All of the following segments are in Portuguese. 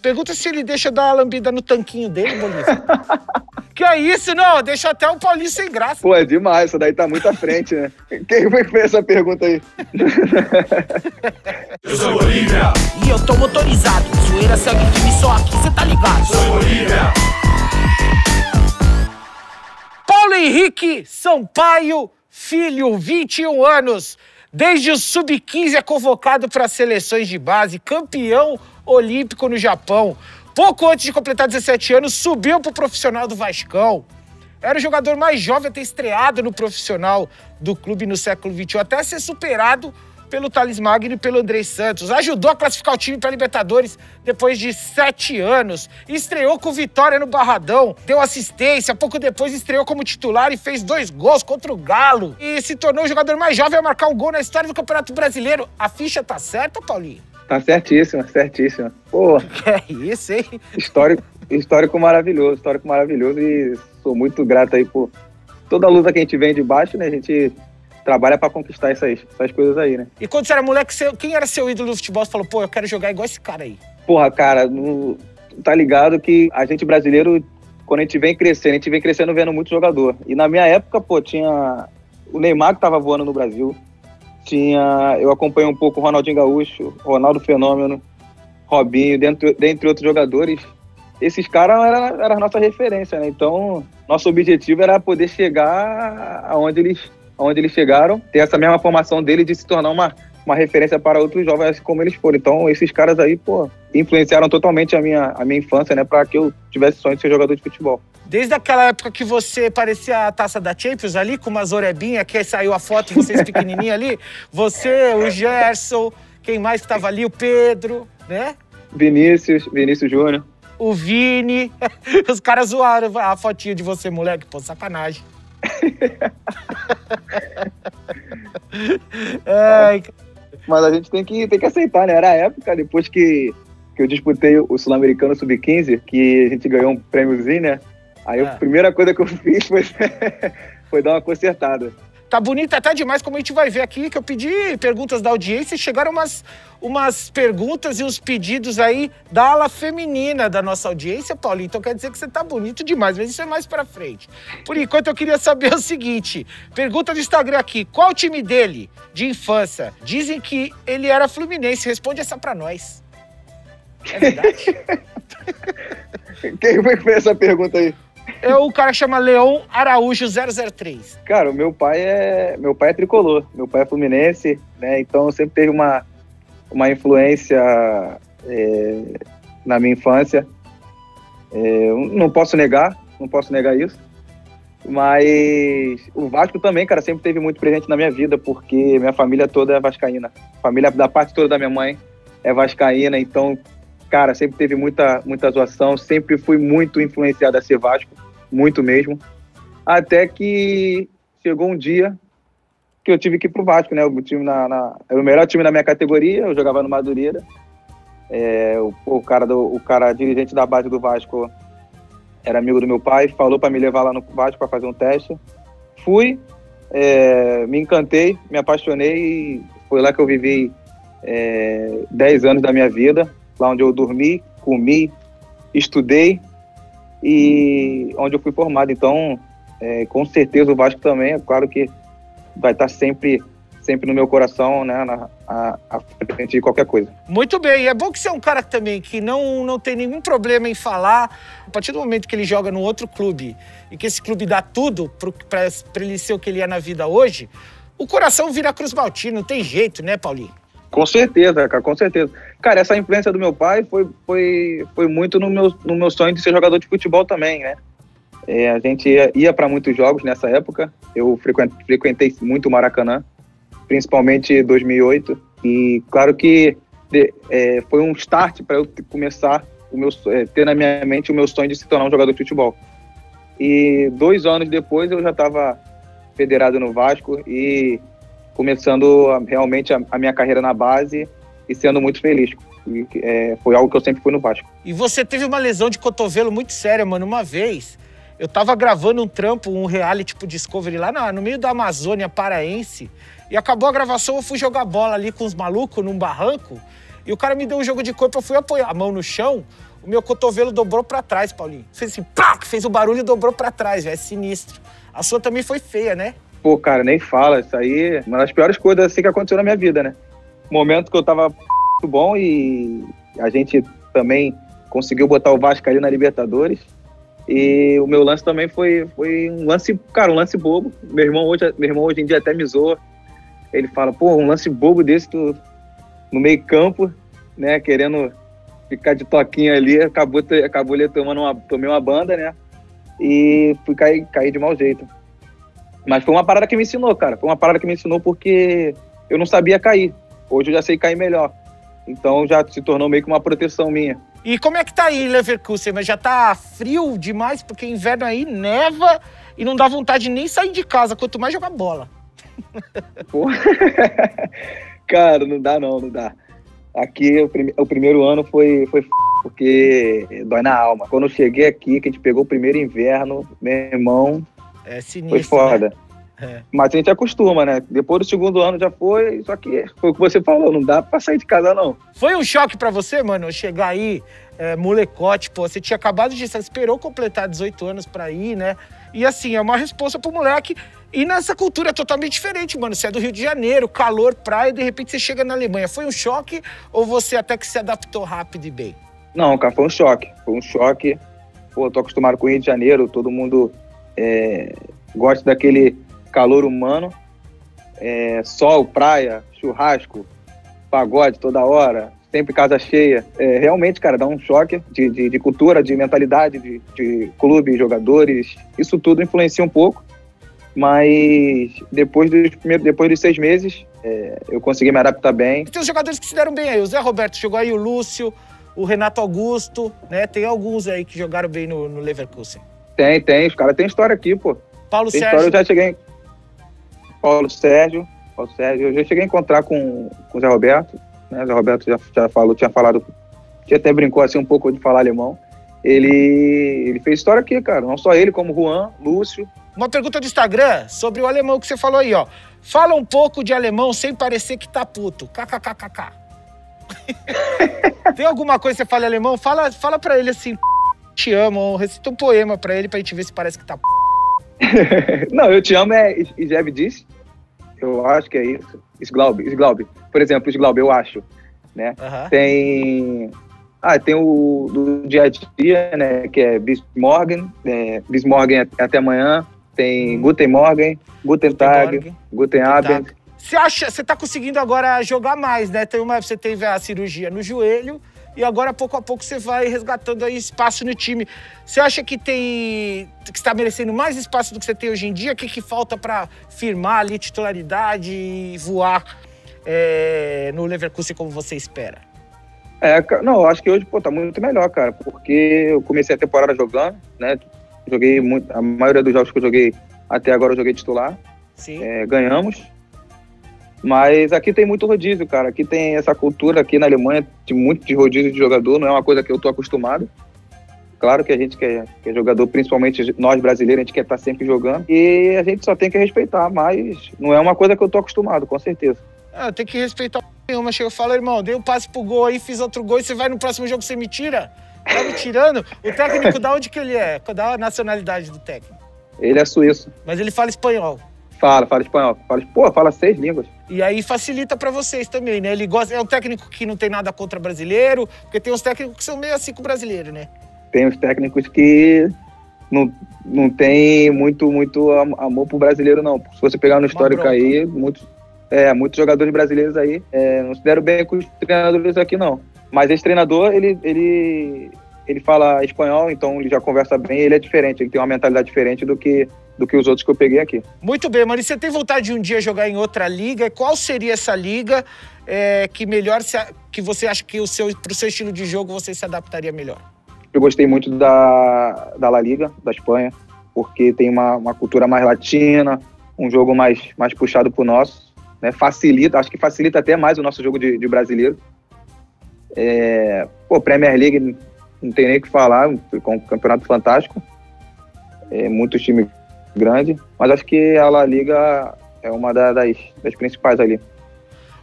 Pergunta se ele deixa dar uma lambida no tanquinho dele, Bolívia. que é isso, não? Deixa até o Paulinho sem graça. Pô, é demais, isso daí tá muito à frente, né? Quem foi que fez essa pergunta aí? Eu sou Bolívia, E eu tô motorizado. Zoeira segue firme só aqui, cê tá ligado. sou Bolívia, Paulo Henrique Sampaio, filho, 21 anos. Desde o sub-15 é convocado para seleções de base, campeão olímpico no Japão. Pouco antes de completar 17 anos, subiu para o profissional do Vascão. Era o jogador mais jovem a ter estreado no profissional do clube no século XXI, até ser superado pelo Thales Magno e pelo Andrei Santos. Ajudou a classificar o time para Libertadores depois de sete anos. Estreou com vitória no Barradão, deu assistência. Pouco depois estreou como titular e fez dois gols contra o Galo. E se tornou o jogador mais jovem a marcar um gol na história do Campeonato Brasileiro. A ficha tá certa, Paulinho? Tá certíssima, certíssima. Pô, Que é isso, hein? histórico, histórico maravilhoso, histórico maravilhoso e sou muito grato aí por toda a luta que a gente vem de baixo, né? A gente trabalha pra conquistar essas, essas coisas aí, né? E quando você era moleque, quem era seu ídolo do futebol? Você falou, pô, eu quero jogar igual esse cara aí. Porra, cara, no- tá ligado que a gente brasileiro, quando a gente vem crescendo, a gente vem crescendo vendo muito jogador. E na minha época, pô, tinha o Neymar que tava voando no Brasil. Tinha. Eu acompanhei um pouco o Ronaldinho Gaúcho, Ronaldo Fenômeno, Robinho, dentre, dentre outros jogadores. Esses caras eram era a nossa referência, né? Então, nosso objetivo era poder chegar aonde eles, aonde eles chegaram, ter essa mesma formação deles de se tornar uma, uma referência para outros jovens como eles foram. Então, esses caras aí, pô, influenciaram totalmente a minha, a minha infância, né? Para que eu tivesse sonho de ser jogador de futebol. Desde aquela época que você parecia a taça da Champions ali, com uma zorebinha, que saiu a foto, vocês pequenininhos ali, você, o Gerson, quem mais que tava ali? O Pedro, né? Vinícius, Vinícius Júnior. O Vini. Os caras zoaram a fotinha de você, moleque. Pô, sacanagem. Ai, Mas a gente tem que, tem que aceitar, né? Era a época, depois que, que eu disputei o Sul-Americano Sub-15, que a gente ganhou um prêmiozinho, né? Aí É. a primeira coisa que eu fiz foi, foi dar uma consertada. Tá bonito até demais, como a gente vai ver aqui, que eu pedi perguntas da audiência e chegaram umas, umas perguntas e uns pedidos aí da ala feminina da nossa audiência, Paulinho. Então quer dizer que você tá bonito demais, mas isso é mais pra frente. Por enquanto eu queria saber o seguinte: pergunta do Instagram aqui, qual o time dele de infância? Dizem que ele era Fluminense, responde essa pra nós. É verdade? Quem foi que fez essa pergunta aí? é o cara que chama Leon Araújo 003. Cara, o meu pai é meu pai é tricolor, meu pai é fluminense, né? Então sempre teve uma, uma influência é, na minha infância. É, não posso negar, não posso negar isso. Mas o Vasco também, cara, sempre teve muito presente na minha vida, porque minha família toda é vascaína. A família da parte toda da minha mãe é vascaína, então, cara, sempre teve muita muita zoação, sempre fui muito influenciado a ser Vasco, muito mesmo. Até que chegou um dia que eu tive que ir pro Vasco, né? O time na, na- era o melhor time da minha categoria, eu jogava no Madureira. É, o, o cara do, o cara dirigente da base do Vasco era amigo do meu pai, falou para me levar lá no Vasco para fazer um teste. Fui, é, me encantei, me apaixonei e foi lá que eu vivi é, 10 anos da minha vida, lá onde eu dormi, comi, estudei e onde eu fui formado. Então, é, com certeza o Vasco também, é claro que vai estar sempre, sempre no meu coração, né, na, a, frente de qualquer coisa. Muito bem, é bom que você é um cara também que não, não tem nenhum problema em falar, a partir do momento que ele joga num outro clube e que esse clube dá tudo para ele ser o que ele é na vida hoje, o coração vira Cruz Maltino, não tem jeito, né, Paulinho? Com certeza, cara, com certeza. Cara, essa influência do meu pai foi, foi, foi muito no meu, no meu sonho de ser jogador de futebol também, né? É, a gente ia, ia para muitos jogos nessa época. Eu frequen- frequentei muito o Maracanã, principalmente 2008. E claro que de- é, foi um start para eu começar o meu é, ter na minha mente o meu sonho de se tornar um jogador de futebol. E dois anos depois eu já estava federado no Vasco e começando a- realmente a, a minha carreira na base e sendo muito feliz. E, é, foi algo que eu sempre fui no Vasco. E você teve uma lesão de cotovelo muito séria, mano. Uma vez, eu tava gravando um trampo, um reality tipo Discovery lá na- no meio da Amazônia paraense. E acabou a gravação, eu fui jogar bola ali com os malucos num barranco. E o cara me deu um jogo de corpo, eu fui apoiar a mão no chão, o meu cotovelo dobrou pra trás, Paulinho. Fez assim, pá, fez o barulho e dobrou pra trás, velho. É sinistro. A sua também foi feia, né? Pô, cara, nem fala. Isso aí é uma das piores coisas assim que aconteceu na minha vida, né? Momento que eu tava muito bom e a gente também conseguiu botar o Vasco ali na Libertadores. E o meu lance também foi, foi um lance, cara, um lance bobo. Meu irmão hoje, meu irmão hoje em dia até me zoa. Ele fala, pô, um lance bobo desse tu, no meio campo, né, querendo ficar de toquinho ali, acabou, acabou ele tomando uma, tomei uma banda, né, e fui cair, cair de mau jeito. Mas foi uma parada que me ensinou, cara, foi uma parada que me ensinou porque eu não sabia cair. Hoje eu já sei cair melhor. Então já se tornou meio que uma proteção minha. E como é que tá aí Leverkusen? Mas já tá frio demais, porque inverno aí neva e não dá vontade nem sair de casa, quanto mais jogar bola. Cara, não dá não, não dá. Aqui o, prime o primeiro ano foi, foi porque dói na alma. Quando eu cheguei aqui, que a gente pegou o primeiro inverno, meu irmão, é sinistro, foi foda. Né? É. Mas a gente acostuma, né? Depois do segundo ano já foi, só que foi o que você falou, não dá pra sair de casa, não. Foi um choque para você, mano, chegar aí, é, molecote, pô, você tinha acabado de. Você esperou completar 18 anos pra ir, né? E assim, é uma resposta pro moleque. E nessa cultura totalmente diferente, mano. Você é do Rio de Janeiro, calor, praia, de repente você chega na Alemanha. Foi um choque ou você até que se adaptou rápido e bem? Não, cara, foi um choque. Foi um choque. Pô, tô acostumado com o Rio de Janeiro, todo mundo é, gosta daquele calor humano, é, sol, praia, churrasco, pagode toda hora, sempre casa cheia. É, realmente, cara, dá um choque de, de, de cultura, de mentalidade, de, de clube, jogadores. Isso tudo influencia um pouco. Mas depois dos, primeiros, depois dos seis meses, é, eu consegui me adaptar bem. Tem os jogadores que se deram bem aí. O Zé Roberto jogou aí, o Lúcio, o Renato Augusto, né? Tem alguns aí que jogaram bem no, no Leverkusen. Tem, tem. Os caras têm história aqui, pô. Paulo tem Sérgio. História, eu já cheguei. Paulo Sérgio. Paulo Sérgio. Eu já cheguei a encontrar com, com o Zé Roberto. Né? O Zé Roberto já, já falou, tinha falado. Tinha até brincou assim um pouco de falar alemão. Ele, ele fez história aqui, cara. Não só ele, como Juan, Lúcio. Uma pergunta do Instagram sobre o alemão que você falou aí, ó. Fala um pouco de alemão sem parecer que tá puto. KKKKK. Tem alguma coisa que você fala em alemão? Fala, fala pra ele assim, te amo, recita um poema pra ele pra gente ver se parece que tá Não, eu te amo é Ijeb diz. Eu acho que é isso. Sglaube, Sglaube. Por exemplo, Sglaube, eu acho. Né? Aham. Tem. Ah, tem o do dia a dia, né? Que é Bis Morgen. É, Bis Morgen até amanhã. Tem Guten Morgen, Guten Tag, Morgen, Guten Abend. Você acha, você tá conseguindo agora jogar mais, né? Tem uma, você teve a cirurgia no joelho e agora pouco a pouco você vai resgatando aí espaço no time. Você acha que tem que está merecendo mais espaço do que você tem hoje em dia? O que, que falta para firmar ali titularidade e voar é, no Leverkusen como você espera? É, não, acho que hoje, pô, tá muito melhor, cara, porque eu comecei a temporada jogando, né? Joguei muito, a maioria dos jogos que eu joguei até agora eu joguei titular. Sim. É, ganhamos. Mas aqui tem muito rodízio, cara. Aqui tem essa cultura aqui na Alemanha de muito de rodízio de jogador, não é uma coisa que eu tô acostumado. Claro que a gente que é, que é jogador, principalmente nós brasileiros, a gente quer estar sempre jogando. E a gente só tem que respeitar, mas não é uma coisa que eu tô acostumado, com certeza. Ah, tem que respeitar nenhuma. Chega e fala, irmão, dei um passe pro gol aí, fiz outro gol e você vai no próximo jogo você me tira? Tá me tirando? O técnico, da onde que ele é? Da nacionalidade do técnico. Ele é suíço. Mas ele fala espanhol. Fala, fala espanhol. Fala, pô, fala seis línguas. E aí facilita pra vocês também, né? Ele gosta, é um técnico que não tem nada contra brasileiro, porque tem uns técnicos que são meio assim com o brasileiro, né? Tem os técnicos que não, não tem muito, muito am- amor pro brasileiro, não. Se você pegar no histórico aí, muitos, é, muitos jogadores brasileiros aí é, não se deram bem com os treinadores aqui, não. Mas esse treinador, ele, ele, ele fala espanhol, então ele já conversa bem, ele é diferente, ele tem uma mentalidade diferente do que, do que os outros que eu peguei aqui. Muito bem, mano. E você tem vontade de um dia jogar em outra liga? Qual seria essa liga é, que melhor se, que você acha que o seu, pro seu estilo de jogo você se adaptaria melhor? Eu gostei muito da, da La Liga, da Espanha, porque tem uma, uma cultura mais latina, um jogo mais, mais puxado pro nosso, né? Facilita, acho que facilita até mais o nosso jogo de, de brasileiro. É, pô, Premier League não tem nem o que falar, com um campeonato fantástico, é, muitos times grandes, mas acho que a La Liga é uma da- das, das principais ali.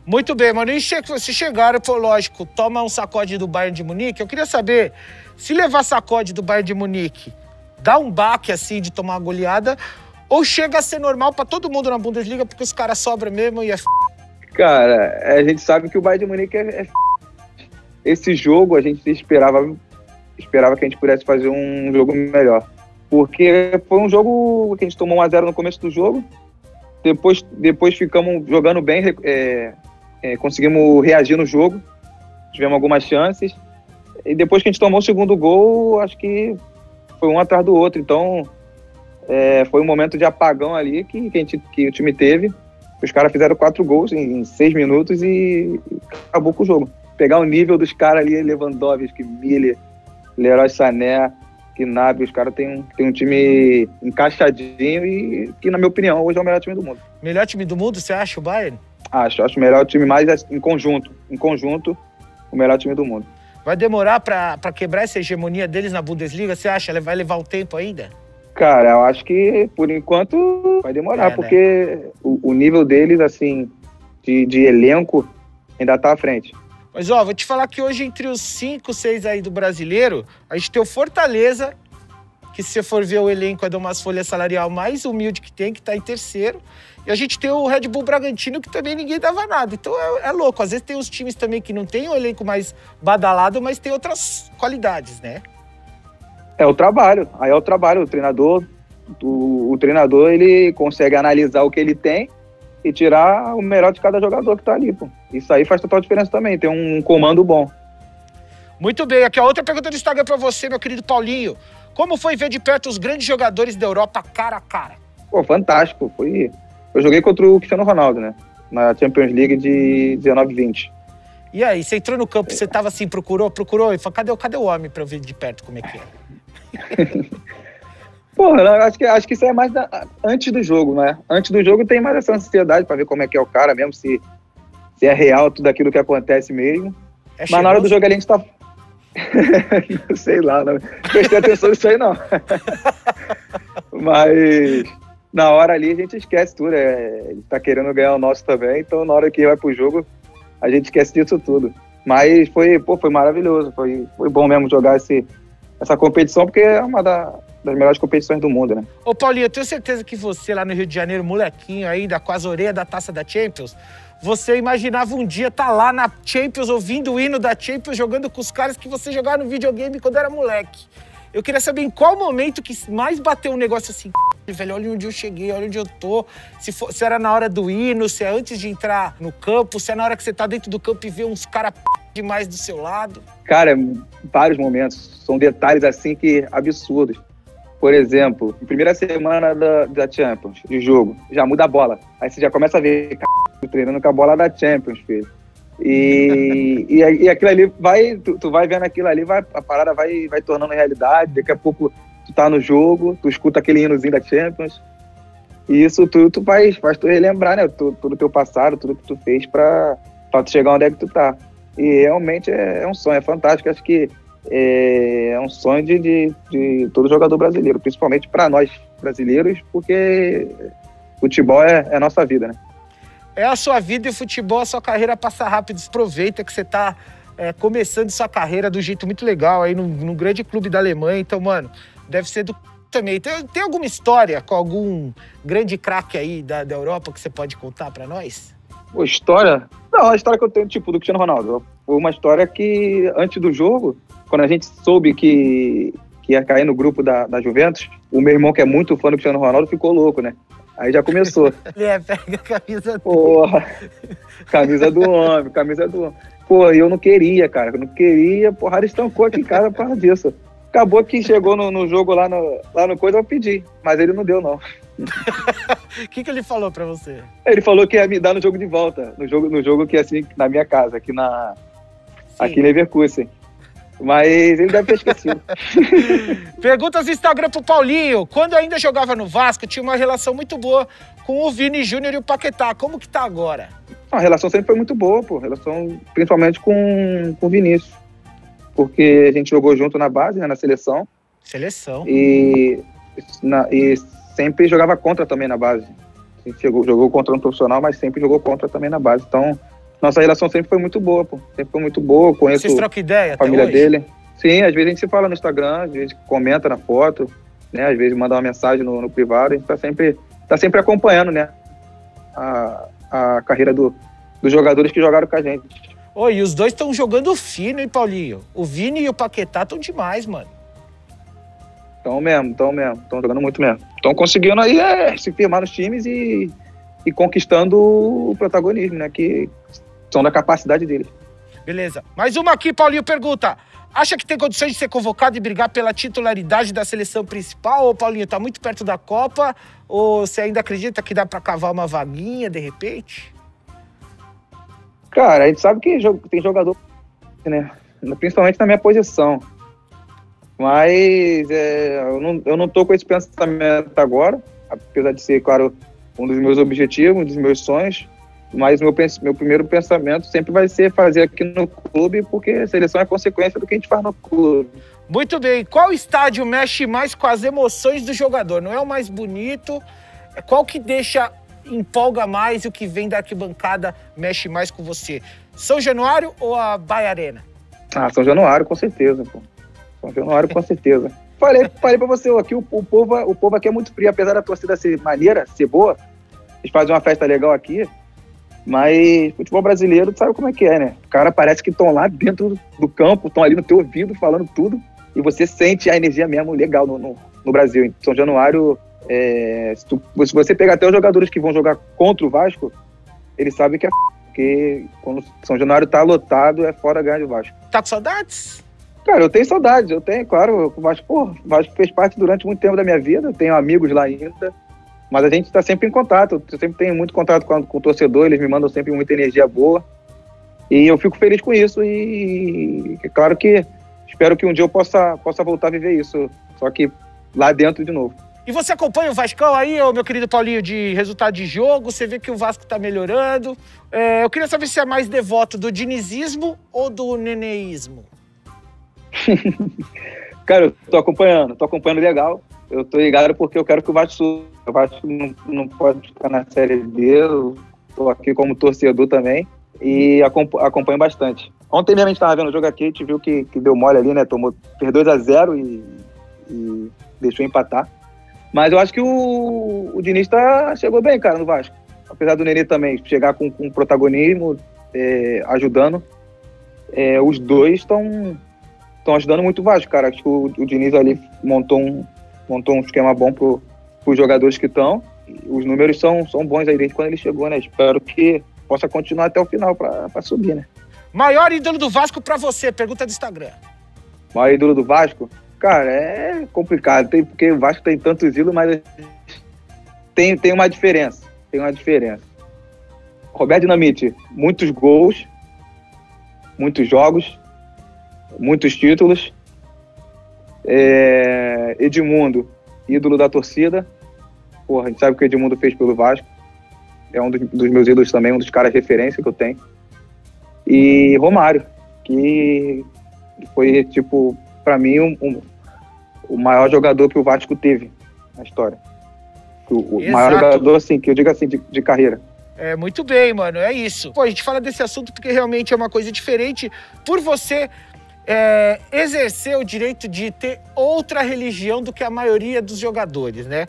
Muito bem, mano. E se chegaram, pô, lógico, toma um sacode do Bayern de Munique. Eu queria saber, se levar sacode do Bayern de Munique, dá um baque assim de tomar uma goleada, ou chega a ser normal para todo mundo na Bundesliga, porque os caras sobram mesmo e é f... Cara, a gente sabe que o Bayern de Munique é, é f... Esse jogo a gente esperava, esperava que a gente pudesse fazer um jogo melhor. Porque foi um jogo que a gente tomou 1x0 no começo do jogo, depois, depois ficamos jogando bem, é, é, conseguimos reagir no jogo, tivemos algumas chances. E depois que a gente tomou o segundo gol, acho que foi um atrás do outro. Então, é, foi um momento de apagão ali que, que, gente, que o time teve. Os caras fizeram quatro gols em, em, seis minutos e acabou com o jogo. Pegar o nível dos caras ali, Lewandowski, Miller, Leroy Sané, Gnabry, os caras têm, têm um time encaixadinho e que, na minha opinião, hoje é o melhor time do mundo. Melhor time do mundo, você acha, o Bayern? Acho, acho o melhor time mais em conjunto. Em conjunto, o melhor time do mundo. Vai demorar para quebrar essa hegemonia deles na Bundesliga? Você acha? Vai levar um tempo ainda? Cara, eu acho que por enquanto vai demorar, é, né? porque né? o, o, nível deles, assim, de, de elenco ainda tá à frente. Mas, ó, vou te falar que hoje, entre os cinco, seis aí do brasileiro, a gente tem o Fortaleza, que se você for ver o elenco é de umas folhas salarial mais humilde que tem, que tá em terceiro. E a gente tem o Red Bull Bragantino, que também ninguém dava nada. Então é, é louco. Às vezes tem os times também que não tem um elenco mais badalado, mas tem outras qualidades, né? É o trabalho. Aí é o trabalho. O treinador, o, o treinador, ele consegue analisar o que ele tem e tirar o melhor de cada jogador que tá ali, pô. Isso aí faz total diferença também. Tem um comando bom. Muito bem. Aqui a outra pergunta do Instagram para você, meu querido Paulinho. Como foi ver de perto os grandes jogadores da Europa cara a cara? Pô, fantástico. Foi eu joguei contra o Cristiano Ronaldo, né? Na Champions League de 19-20. E aí, você entrou no campo, você tava assim, procurou, procurou e falou, cadê, cadê o homem pra eu ver de perto como é que é? Porra, eu acho que, acho que isso é mais da, antes do jogo, né? Antes do jogo tem mais essa ansiedade para ver como é que é o cara mesmo, se, se é real tudo aquilo que acontece mesmo. É Mas na hora do jogo ali a gente tá. Sei lá, não prestei atenção nisso aí não. Mas na hora ali a gente esquece tudo. É, ele tá querendo ganhar o nosso também, então na hora que vai pro jogo, a gente esquece disso tudo. Mas foi, pô, foi maravilhoso, foi, foi bom mesmo jogar esse, essa competição, porque é uma da, das melhores competições do mundo, né? Ô Paulinho, eu tenho certeza que você lá no Rio de Janeiro, molequinho ainda, com as orelhas da taça da Champions, você imaginava um dia estar tá lá na Champions, ouvindo o hino da Champions, jogando com os caras que você jogava no videogame quando era moleque. Eu queria saber em qual momento que mais bateu um negócio assim, velho, olha onde eu cheguei, olha onde eu tô. Se, for, se era na hora do hino, se é antes de entrar no campo, se é na hora que você tá dentro do campo e vê uns caras demais do seu lado. Cara, vários momentos. São detalhes assim que absurdos. Por exemplo, primeira semana da, da Champions, de jogo, já muda a bola. Aí você já começa a ver, treinando com a bola da Champions, filho. E, e, e, aquilo ali vai, tu, tu, vai vendo aquilo ali, vai, a parada vai, vai tornando realidade. Daqui a pouco tu tá no jogo, tu escuta aquele hinozinho da Champions. E isso tudo tu faz, faz tu relembrar, né? Tudo, tudo teu passado, tudo que tu fez pra, pra tu chegar onde é que tu tá. E realmente é, é um sonho, é fantástico. Acho que é, é um sonho de, de, de, todo jogador brasileiro, principalmente para nós brasileiros, porque futebol é, é a nossa vida, né? é a sua vida e futebol, a sua carreira passa rápido. Aproveita que você está é, começando sua carreira do jeito muito legal aí num, num, grande clube da Alemanha. Então, mano, deve ser do também. Tem, tem alguma história com algum grande craque aí da, da Europa que você pode contar para nós? Pô, história? Não, a história que eu tenho, tipo, do Cristiano Ronaldo. Foi uma história que, antes do jogo, quando a gente soube que, que ia cair no grupo da, da Juventus, o meu irmão, que é muito fã do Cristiano Ronaldo, ficou louco, né? Aí já começou. é, pega a camisa Porra, camisa do homem, camisa do homem. Pô, eu não queria, cara, eu não queria, porrada estancou aqui em casa por causa disso. Acabou que chegou no, no, jogo lá no, lá no coisa, eu pedi, mas ele não deu, não. O que, que ele falou pra você? Ele falou que ia me dar no jogo de volta, no jogo, no jogo que assim, na minha casa, aqui na. Aqui em Leverkusen. Mas ele deve ter esquecido. Perguntas do Instagram pro Paulinho. Quando ainda jogava no Vasco, tinha uma relação muito boa com o Vini Júnior e o Paquetá. Como que tá agora? A relação sempre foi muito boa, pô. Relação principalmente com, com o Vinícius. Porque a gente jogou junto na base, né, na seleção. Seleção. E, na, e sempre jogava contra também na base. A gente jogou, jogou contra um profissional, mas sempre jogou contra também na base. Então, nossa relação sempre foi muito boa, pô. Sempre foi muito boa. Conheço Vocês trocam ideia a família hoje? dele. Sim, às vezes a gente se fala no Instagram, às vezes comenta na foto, né? Às vezes manda uma mensagem no, no privado. A gente tá sempre, tá sempre acompanhando, né? A, a carreira do, dos jogadores que jogaram com a gente. Oi, e os dois estão jogando fino, hein, Paulinho? O Vini e o Paquetá estão demais, mano. Então mesmo, então mesmo, estão jogando muito mesmo. Estão conseguindo aí é, se firmar nos times e, e conquistando o protagonismo, né? Que são da capacidade deles. Beleza. Mais uma aqui, Paulinho pergunta. Acha que tem condições de ser convocado e brigar pela titularidade da seleção principal? Ou, Paulinho, tá muito perto da Copa? Ou você ainda acredita que dá pra cavar uma vaguinha, de repente? Cara, a gente sabe que tem jogador, né? Principalmente na minha posição. Mas é, eu, não, eu não tô com esse pensamento agora, apesar de ser, claro, um dos meus objetivos, um dos meus sonhos. Mas meu, meu primeiro pensamento sempre vai ser fazer aqui no clube, porque a seleção é consequência do que a gente faz no clube. Muito bem. Qual estádio mexe mais com as emoções do jogador? Não é o mais bonito? É Qual que deixa, empolga mais e o que vem da arquibancada mexe mais com você? São Januário ou a Baia Arena? Ah, São Januário, com certeza, pô. São Januário, com certeza. Falei, falei pra você, aqui o, o, povo, o povo aqui é muito frio, apesar da torcida ser maneira, ser boa, eles fazem uma festa legal aqui, mas futebol brasileiro, tu sabe como é que é, né? O cara parece que estão lá dentro do campo, estão ali no teu ouvido falando tudo, e você sente a energia mesmo legal no, no, no Brasil. Em São Januário, é, se, tu- se você pegar até os jogadores que vão jogar contra o Vasco, eles sabem que é f- porque quando São Januário tá lotado, é fora ganhar do Vasco. Tá com saudades? Cara, eu tenho saudades, eu tenho, claro, o Vasco, pô, o Vasco fez parte durante muito tempo da minha vida, eu tenho amigos lá ainda, mas a gente está sempre em contato, eu sempre tenho muito contato com, com o torcedor, eles me mandam sempre muita energia boa, e eu fico feliz com isso, e é claro que espero que um dia eu possa, possa voltar a viver isso, só que lá dentro de novo. E você acompanha o Vascão aí, meu querido Paulinho, de resultado de jogo? Você vê que o Vasco tá melhorando. É, eu queria saber se é mais devoto do dinizismo ou do neneísmo. Cara, eu tô acompanhando, tô acompanhando legal. Eu tô ligado porque eu quero que o Vasco suba. O Vasco não, não pode ficar na Série B. Eu tô aqui como torcedor também e acompa- acompanho bastante. Ontem mesmo a gente tava vendo o jogo aqui, a gente viu que, que deu mole ali, né? Tomou, fez 2 a 0 e, e deixou empatar. Mas eu acho que o, o Diniz tá, chegou bem, cara, no Vasco. Apesar do Nenê também chegar com, com protagonismo, é, ajudando. É, os dois estão estão ajudando muito o Vasco, cara. Acho que o, o Diniz ali montou um, montou um esquema bom pro, pros jogadores que estão. Os números são, são bons aí desde quando ele chegou, né? Espero que possa continuar até o final para subir, né? Maior ídolo do Vasco pra você? Pergunta do Instagram. Maior ídolo do Vasco, cara, é complicado, tem, porque o Vasco tem tantos ídolos, mas tem, tem uma diferença. Tem uma diferença. Roberto Dinamite, muitos gols, muitos jogos, muitos títulos. É, Edmundo, ídolo da torcida. Porra, a gente sabe o que o Edmundo fez pelo Vasco. É um dos, dos meus ídolos também, um dos caras referência que eu tenho. E Romário, que foi, tipo, para mim, um, um- o maior jogador que o Vasco teve na história. O, o maior jogador, assim, que eu digo assim, de, de carreira. É, muito bem, mano, é isso. Pô, a gente fala desse assunto porque realmente é uma coisa diferente por você é, exercer o direito de ter outra religião do que a maioria dos jogadores, né?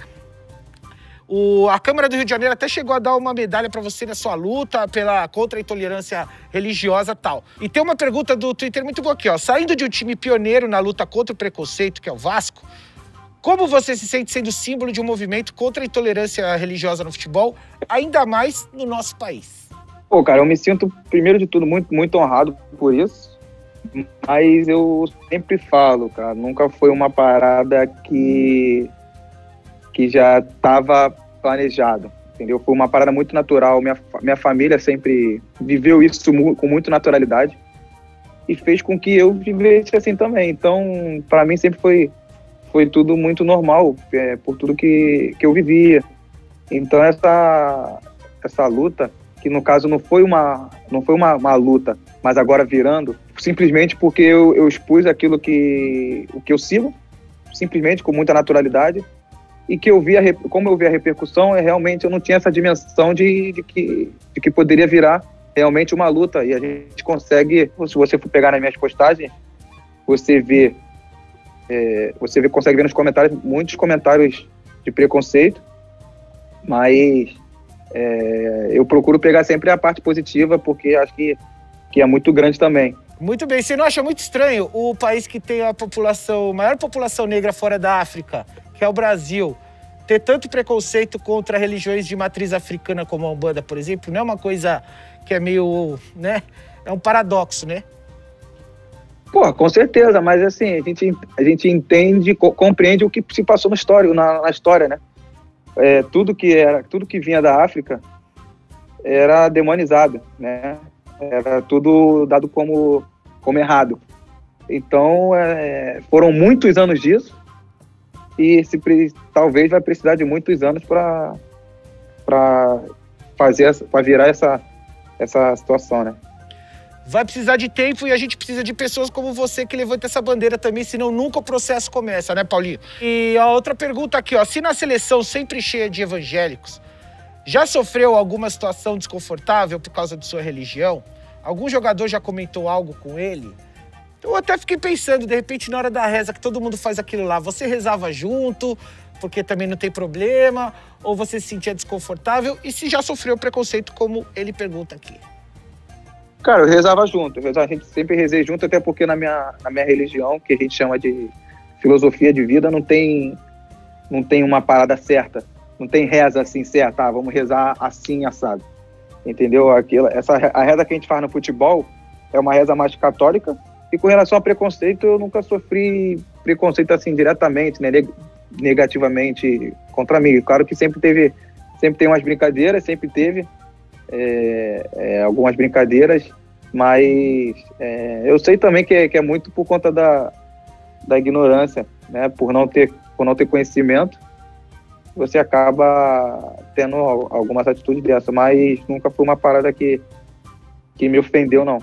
O- a Câmara do Rio de Janeiro até chegou a dar uma medalha pra você na sua luta pela contra a intolerância religiosa tal. E tem uma pergunta do Twitter muito boa aqui, ó. Saindo de um time pioneiro na luta contra o preconceito, que é o Vasco, como você se sente sendo símbolo de um movimento contra a intolerância religiosa no futebol, ainda mais no nosso país? Pô, cara, eu me sinto, primeiro de tudo, muito, muito honrado por isso. Mas eu sempre falo, cara, nunca foi uma parada que, que já estava planejado, entendeu? Foi uma parada muito natural. Minha, minha família sempre viveu isso com muita naturalidade e fez com que eu vivesse assim também. Então, para mim sempre foi, foi tudo muito normal, é, por tudo que, que eu vivia. Então, essa, essa luta que no caso não foi uma não foi uma, uma luta, mas agora virando, simplesmente porque eu, eu expus aquilo que o que eu sigo, simplesmente com muita naturalidade e que eu vi a, como eu vi a repercussão, é realmente eu não tinha essa dimensão de, de que de que poderia virar realmente uma luta e a gente consegue, se você for pegar nas minhas postagens, você vê, é, você vê, consegue ver nos comentários muitos comentários de preconceito, mas é, eu procuro pegar sempre a parte positiva porque acho que, que é muito grande também. Muito bem. Você não acha muito estranho o país que tem a população, maior população negra fora da África, que é o Brasil, ter tanto preconceito contra religiões de matriz africana como a Umbanda, por exemplo? Não é uma coisa que é meio, né? É um paradoxo, né? Pô, com certeza, mas assim, a gente, a gente entende, compreende o que se passou na história, na, na história, né? É, tudo que era, tudo que vinha da África era demonizado, né? Era tudo dado como, como errado. Então, é, foram muitos anos disso e se, talvez vai precisar de muitos anos para fazer para virar essa essa situação, né? Vai precisar de tempo e a gente precisa de pessoas como você que levanta essa bandeira também, senão nunca o processo começa, né, Paulinho? E a outra pergunta aqui, ó, se na seleção sempre cheia de evangélicos, já sofreu alguma situação desconfortável por causa de sua religião? Algum jogador já comentou algo com ele? Eu até fiquei pensando, de repente, na hora da reza, que todo mundo faz aquilo lá, você rezava junto, porque também não tem problema, ou você se sentia desconfortável, e se já sofreu preconceito, como ele pergunta aqui? Cara, eu rezava junto, a gente sempre rezei junto, até porque na minha, na minha religião, que a gente chama de filosofia de vida, não tem, não tem uma parada certa, não tem reza assim certa, ah, vamos rezar assim, assado entendeu? Aquilo, essa, a reza que a gente faz no futebol é uma reza mais católica, e com relação a preconceito, eu nunca sofri preconceito assim diretamente, né, negativamente contra mim. Claro que sempre teve, sempre tem umas brincadeiras, sempre teve é, é, algumas brincadeiras, mas é, eu sei também que é, que é muito por conta da, da ignorância, né, por não ter, por não ter conhecimento você acaba tendo algumas atitudes dessa, mas nunca foi uma parada que, que me ofendeu, não.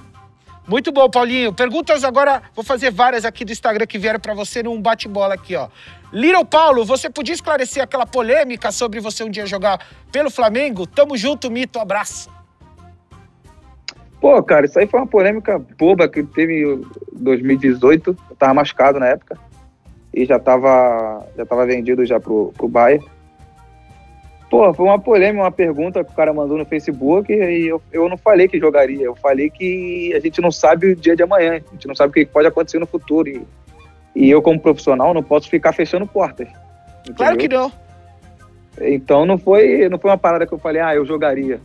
Muito bom, Paulinho. Perguntas agora, vou fazer várias aqui do Instagram que vieram para você num bate-bola aqui, ó. Little Paulo, você podia esclarecer aquela polêmica sobre você um dia jogar pelo Flamengo? Tamo junto, mito, abraço. Pô, cara, isso aí foi uma polêmica boba que teve em 2018. Eu tava machucado na época e já tava, já tava vendido já pro, pro Bayern. Pô, foi uma polêmica, uma pergunta que o cara mandou no Facebook e eu, eu não falei que jogaria. Eu falei que a gente não sabe o dia de amanhã, a gente não sabe o que pode acontecer no futuro. E, e eu, como profissional, não posso ficar fechando portas. Entendeu? Claro que não. Então não foi, não foi uma parada que eu falei, ah, eu jogaria.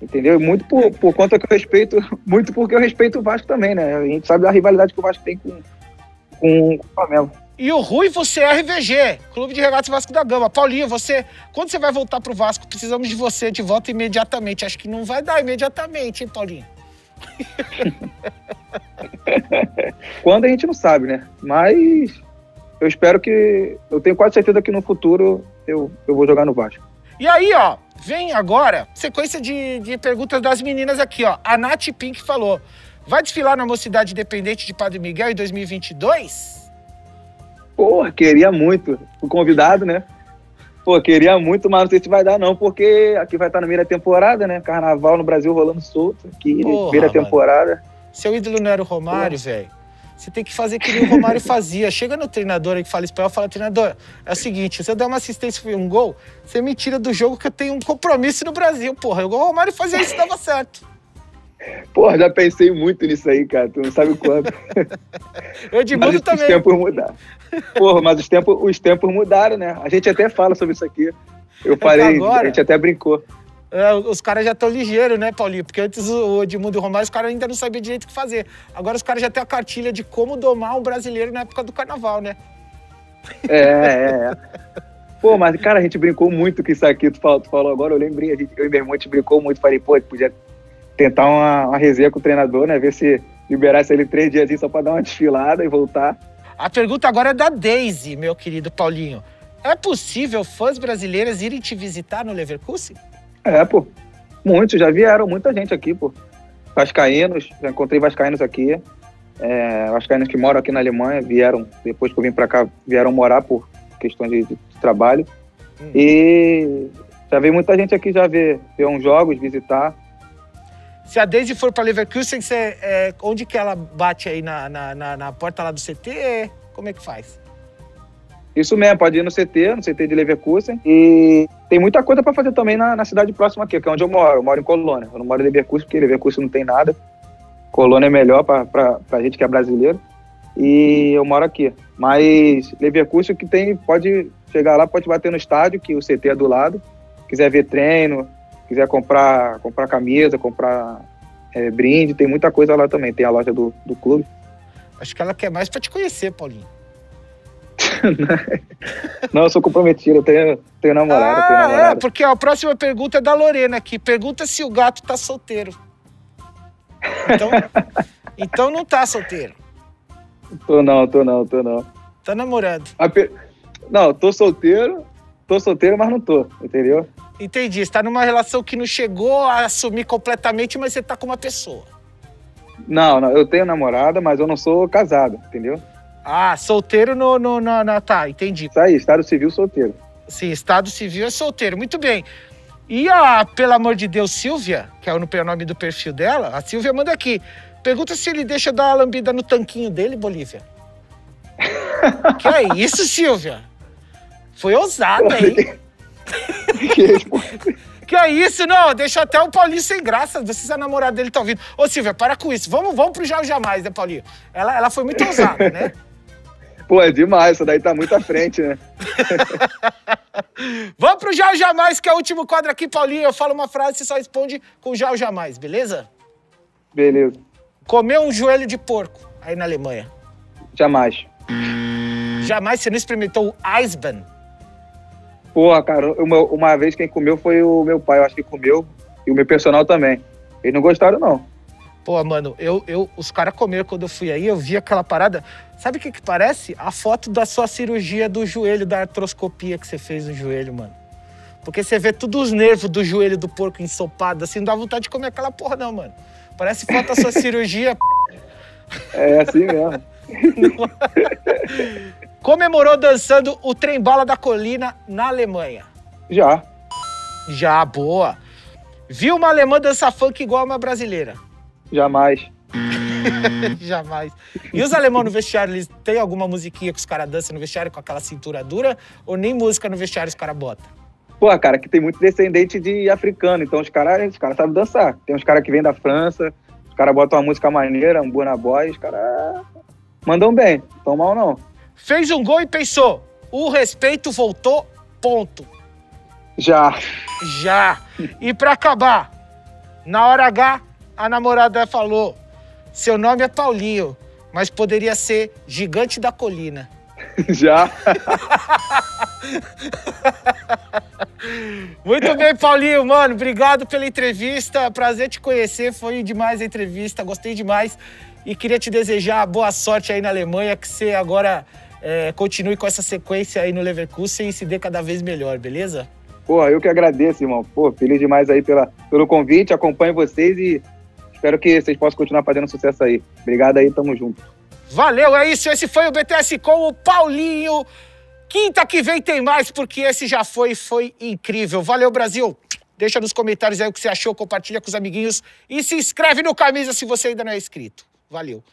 Entendeu? Muito por, por conta que eu respeito, muito porque eu respeito o Vasco também, né? A gente sabe da rivalidade que o Vasco tem com, com, com o Flamengo. E o Rui, você é RVG, Clube de Regatas Vasco da Gama. Paulinho, você, quando você vai voltar pro Vasco, precisamos de você de volta imediatamente. Acho que não vai dar imediatamente, hein, Paulinho? quando a gente não sabe, né? Mas eu espero que. Eu tenho quase certeza que no futuro eu, eu vou jogar no Vasco. E aí, ó, vem agora sequência de, de perguntas das meninas aqui, ó. A Nath Pink falou: vai desfilar na Mocidade Independente de Padre Miguel em 2022? Porra, queria muito. O convidado, né? Pô, queria muito, mas não sei se vai dar, não, porque aqui vai estar na primeira temporada, né? Carnaval no Brasil rolando solto. Aqui, Porra, primeira temporada. Seu ídolo não era o Romário, velho? Você tem que fazer que o Romário fazia. Chega no treinador aí que fala espanhol, fala, treinador, é o seguinte, se eu der uma assistência e um gol, você me tira do jogo que eu tenho um compromisso no Brasil, porra. O Romário fazia isso e dava certo. Porra, já pensei muito nisso aí, cara. Tu não sabe quanto. Eu Edmundo também. Os tempos mudaram. Porra, mas os tempos, os tempos mudaram, né? A gente até fala sobre isso aqui. Eu falei, agora, a gente até brincou. É, os caras já estão ligeiros, né, Paulinho? Porque antes o Edmundo e o Romário, os caras ainda não sabiam direito o que fazer. Agora os caras já têm a cartilha de como domar um brasileiro na época do carnaval, né? É, é, é. Pô, mas, cara, a gente brincou muito com isso aqui. Tu falou, tu falou agora, eu lembrei, gente, eu e meu irmão, a gente brincou muito. Falei, pô, podia tentar uma, uma resenha com o treinador, né? Ver se liberasse ele três dias só para dar uma desfilada e voltar. A pergunta agora é da Daisy, meu querido Paulinho. É possível fãs brasileiras irem te visitar no Leverkusen? É, pô. Muitos, já vieram, muita gente aqui, pô. Vascaínos, já encontrei vascaínos aqui. É, vascaínos que moram aqui na Alemanha vieram, depois que eu vim para cá, vieram morar por questão de, de trabalho. Hum. E já veio muita gente aqui já ver, ver uns jogos, visitar. Se a Daisy for para Leverkusen, você, é, onde que ela bate aí na, na, na, na porta lá do CT? Como é que faz? Isso mesmo, pode ir no CT, no CT de Leverkusen. E tem muita coisa para fazer também na, na, cidade próxima aqui, que é onde eu moro. Eu moro em Colônia. Eu não moro em Leverkusen, porque Leverkusen não tem nada. Colônia é melhor para a gente que é brasileiro. E eu moro aqui. Mas Leverkusen que tem, pode chegar lá, pode bater no estádio, que o CT é do lado. Quiser ver treino, quiser comprar, comprar camisa, comprar é, brinde, tem muita coisa lá também. Tem a loja do, do clube. Acho que ela quer mais para te conhecer, Paulinho. Não, eu sou comprometido, eu tenho, tenho namorada, ah, tenho namorada. É, porque a próxima pergunta é da Lorena aqui. Pergunta se o gato tá solteiro. Então, então não tá solteiro. Tô não, tô não, tô não. Tá namorando. Pe... Não, tô solteiro, tô solteiro, mas não tô, entendeu? Entendi. Você tá numa relação que não chegou a assumir completamente, mas você tá com uma pessoa. Não, não, eu tenho namorada, mas eu não sou casado, entendeu? Ah, solteiro no, no, no, no. Tá, entendi. Isso aí, Estado Civil solteiro. Sim, Estado Civil é solteiro. Muito bem. E a, pelo amor de Deus, Silvia, que é o nome do perfil dela, a Silvia manda aqui. Pergunta se ele deixa dar uma lambida no tanquinho dele, Bolívia. que é isso, Silvia? Foi ousada, hein? que é isso? Não, deixa até o Paulinho sem graça. Você é namorado dele, tá ouvindo. Ô, Silvia, para com isso. Vamos, vamos pro Já Jamais, né, Paulinho? Ela, ela foi muito ousada, né? Pô, é demais, isso daí tá muito à frente, né? Vamos pro Já Jamais, que é o último quadro aqui, Paulinho. Eu falo uma frase, você só responde com Já Jamais, beleza? Beleza. Comer um joelho de porco aí na Alemanha? Jamais. Jamais? Você não experimentou o Eisbein? Porra, cara, uma, uma vez quem comeu foi o meu pai, eu acho que comeu, e o meu personal também. Eles não gostaram, não. Pô, mano, eu, eu, os caras comeram quando eu fui aí, eu vi aquela parada. Sabe o que que parece? A foto da sua cirurgia do joelho, da artroscopia que você fez no joelho, mano. Porque você vê todos os nervos do joelho do porco ensopado, assim, não dá vontade de comer aquela porra, não, mano. Parece foto da sua cirurgia. É assim mesmo. Comemorou dançando o trem bala da colina na Alemanha. Já. Já, boa. Viu uma alemã dançar funk igual uma brasileira? Jamais. Jamais. E os alemães no vestiário, eles têm alguma musiquinha que os caras dançam no vestiário com aquela cintura dura? Ou nem música no vestiário os caras botam? Pô, cara, que tem muito descendente de africano, então os caras os cara sabem dançar. Tem uns caras que vêm da França, os caras botam uma música maneira, um Burna Boy, os caras mandam bem, tão mal não. Fez um gol e pensou, o respeito voltou, ponto. Já. Já. E para acabar, na hora H, a namorada falou: seu nome é Paulinho, mas poderia ser Gigante da Colina. Já. Muito bem, Paulinho, mano. Obrigado pela entrevista. Prazer te conhecer. Foi demais a entrevista. Gostei demais. E queria te desejar boa sorte aí na Alemanha, que você agora é, continue com essa sequência aí no Leverkusen e se dê cada vez melhor, beleza? Pô, eu que agradeço, irmão. Pô, feliz demais aí pela, pelo convite. Acompanho vocês e Espero que vocês possam continuar fazendo sucesso aí. Obrigado aí, tamo junto. Valeu, é isso. Esse foi o BTS com o Paulinho. Quinta que vem tem mais, porque esse já foi, foi incrível. Valeu, Brasil. Deixa nos comentários aí o que você achou, compartilha com os amiguinhos e se inscreve no Camisa se você ainda não é inscrito. Valeu.